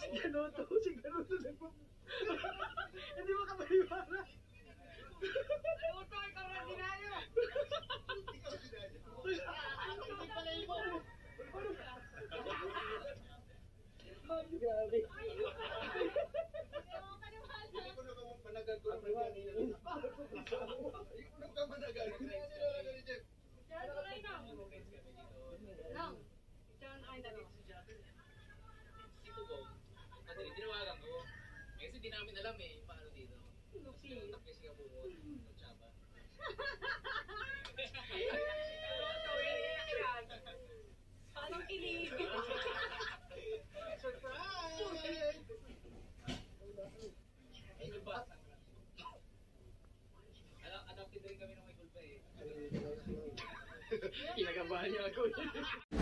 Tapos yung ganun na nagpo. Hindi mo kapaliwala. Uto, ikaw na dinayo. Hindi pala yung mo. Grabe. Hindi ko na namin alam eh, paano dito. Lucy. Tapos po mo, ng tsaba. Paano kilig? Surprise! Ano ba? Ano, adopted rin kami ng may kulpa eh. Kinagabahan niya ako.